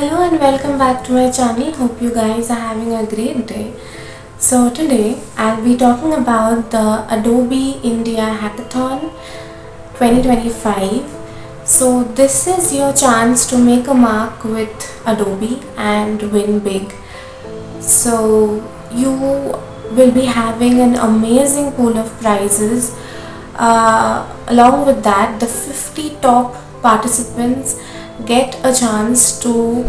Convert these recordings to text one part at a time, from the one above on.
Hello and welcome back to my channel. Hope you guys are having a great day. So today I'll be talking about the Adobe India Hackathon 2025. So this is your chance to make a mark with Adobe and win big. So you will be having an amazing pool of prizes. Uh, along with that, the 50 top participants get a chance to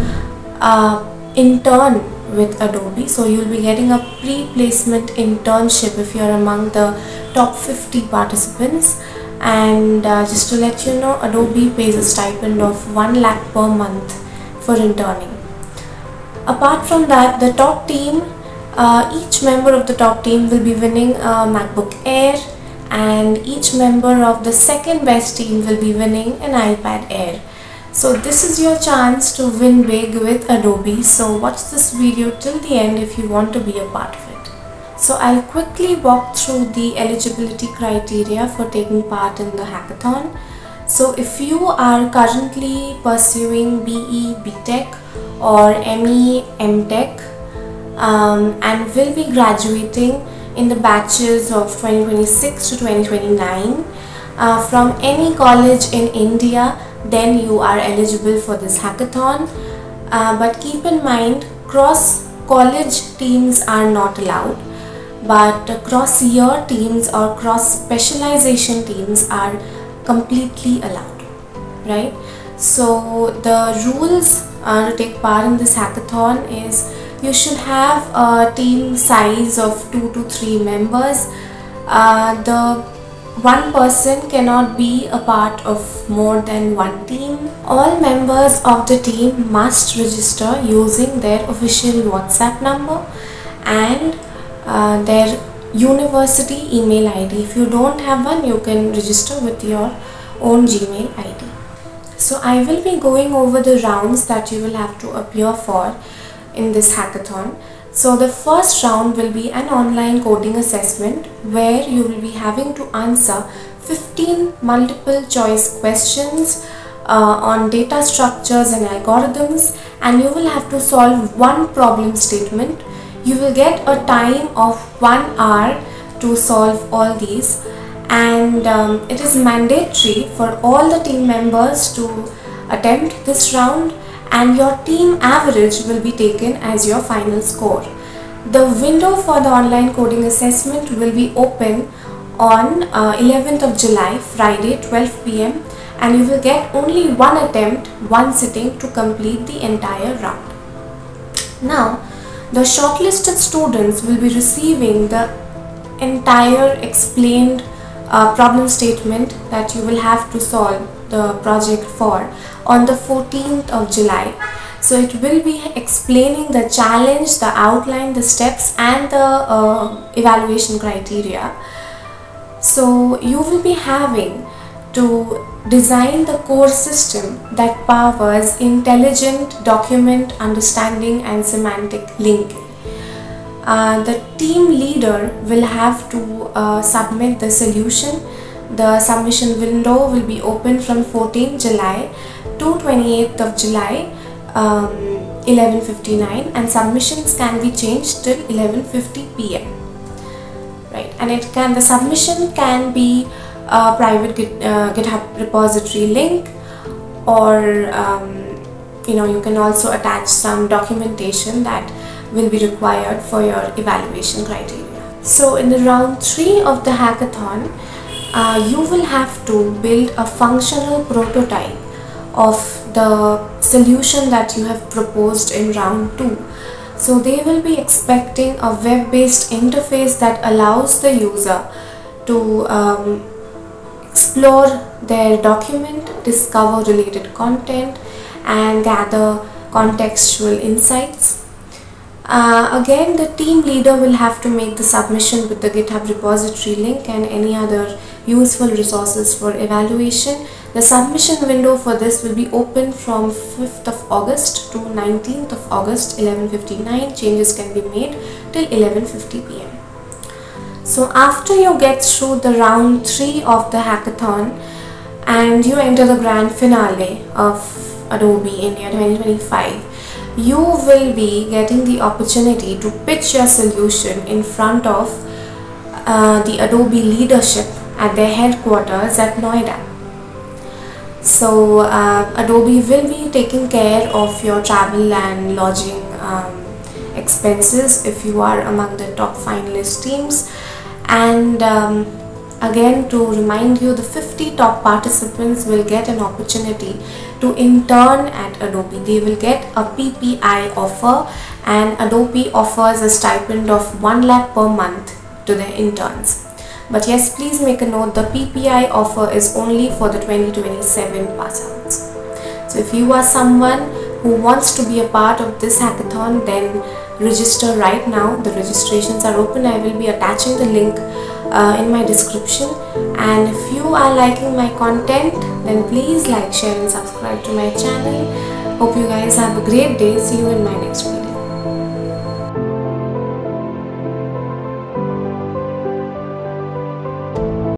uh, intern with Adobe. So you'll be getting a pre-placement internship if you're among the top 50 participants. And uh, just to let you know, Adobe pays a stipend of 1 lakh per month for interning. Apart from that, the top team, uh, each member of the top team will be winning a MacBook Air and each member of the second best team will be winning an iPad Air. So this is your chance to win big with Adobe. So watch this video till the end if you want to be a part of it. So I'll quickly walk through the eligibility criteria for taking part in the hackathon. So if you are currently pursuing BE, BTech or ME, MTech um, and will be graduating in the batches of 2026 to 2029 uh, from any college in India then you are eligible for this hackathon. Uh, but keep in mind cross college teams are not allowed but cross year teams or cross specialization teams are completely allowed right? So the rules uh, to take part in this hackathon is you should have a team size of 2 to 3 members. Uh, the one person cannot be a part of more than one team. All members of the team must register using their official WhatsApp number and uh, their university email ID. If you don't have one, you can register with your own Gmail ID. So I will be going over the rounds that you will have to appear for in this hackathon. So the first round will be an online coding assessment where you will be having to answer 15 multiple choice questions uh, on data structures and algorithms and you will have to solve one problem statement. You will get a time of one hour to solve all these and um, it is mandatory for all the team members to attempt this round and your team average will be taken as your final score. The window for the online coding assessment will be open on uh, 11th of July, Friday 12 pm and you will get only one attempt, one sitting to complete the entire round. Now, the shortlisted students will be receiving the entire explained uh, problem statement that you will have to solve the project for on the 14th of July. So it will be explaining the challenge, the outline, the steps and the uh, evaluation criteria. So you will be having to design the core system that powers intelligent document understanding and semantic linking. Uh, the team leader will have to uh, submit the solution. The submission window will be open from 14th July to 28th of July um, 11.59 and submissions can be changed till 11.50 pm right and it can the submission can be a private Git, uh, github repository link or um, you know you can also attach some documentation that will be required for your evaluation criteria. So in the round 3 of the hackathon uh, you will have to build a functional prototype of the solution that you have proposed in round 2 so they will be expecting a web-based interface that allows the user to um, explore their document, discover related content and gather contextual insights. Uh, again, the team leader will have to make the submission with the GitHub repository link and any other useful resources for evaluation. The submission window for this will be open from 5th of August to 19th of August 11.59. Changes can be made till 11.50 pm. So after you get through the round 3 of the hackathon and you enter the grand finale of Adobe India 2025, you will be getting the opportunity to pitch your solution in front of uh, the Adobe leadership at their headquarters at Noida. So uh, Adobe will be taking care of your travel and lodging um, expenses if you are among the top finalist teams. And um, again to remind you the 50 top participants will get an opportunity to intern at Adobe. They will get a PPI offer and Adobe offers a stipend of 1 lakh per month to their interns but yes please make a note the PPI offer is only for the 2027 pass outs. So if you are someone who wants to be a part of this hackathon then register right now. The registrations are open. I will be attaching the link uh, in my description. And if you are liking my content then please like share and subscribe to my channel. Hope you guys have a great day. See you in my next video